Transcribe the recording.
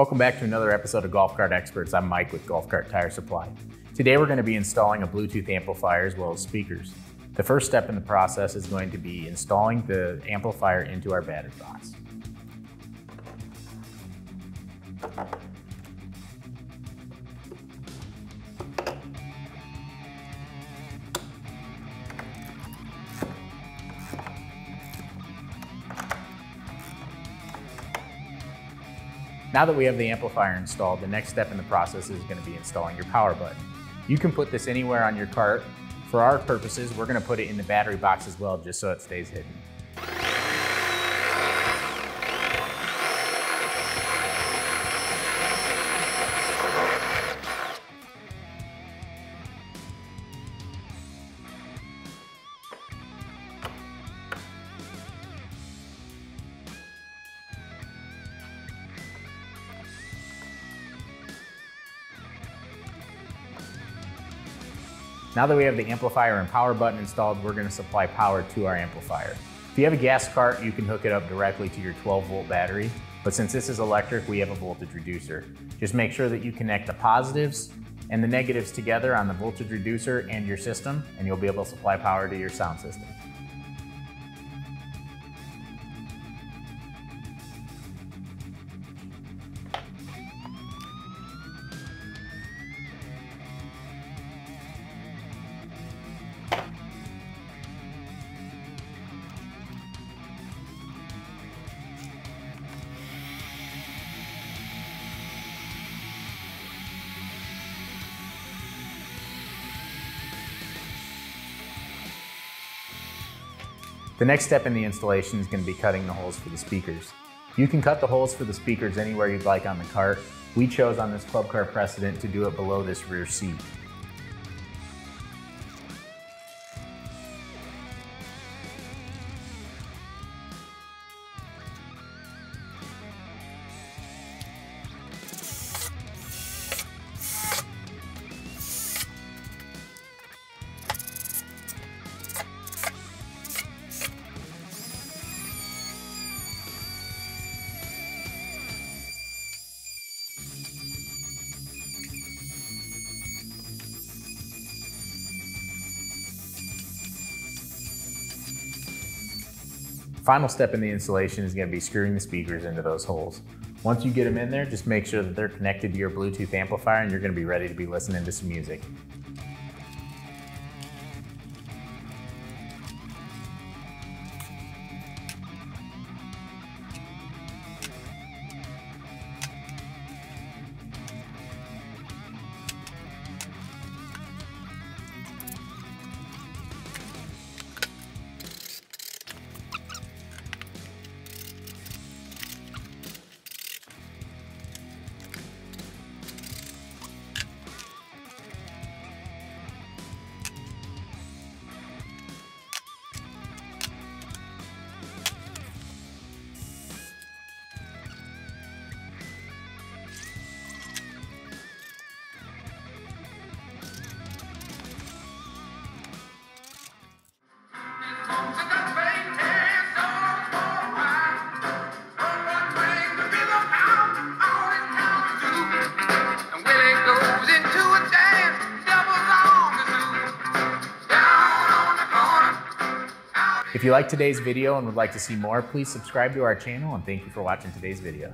Welcome back to another episode of Golf Cart Experts. I'm Mike with Golf Cart Tire Supply. Today we're going to be installing a Bluetooth amplifier as well as speakers. The first step in the process is going to be installing the amplifier into our battery box. Now that we have the amplifier installed, the next step in the process is going to be installing your power button. You can put this anywhere on your cart. For our purposes, we're going to put it in the battery box as well, just so it stays hidden. Now that we have the amplifier and power button installed, we're gonna supply power to our amplifier. If you have a gas cart, you can hook it up directly to your 12 volt battery, but since this is electric, we have a voltage reducer. Just make sure that you connect the positives and the negatives together on the voltage reducer and your system, and you'll be able to supply power to your sound system. The next step in the installation is going to be cutting the holes for the speakers. You can cut the holes for the speakers anywhere you'd like on the cart. We chose on this Club Car Precedent to do it below this rear seat. Final step in the installation is gonna be screwing the speakers into those holes. Once you get them in there, just make sure that they're connected to your Bluetooth amplifier and you're gonna be ready to be listening to some music. If you liked today's video and would like to see more, please subscribe to our channel and thank you for watching today's video.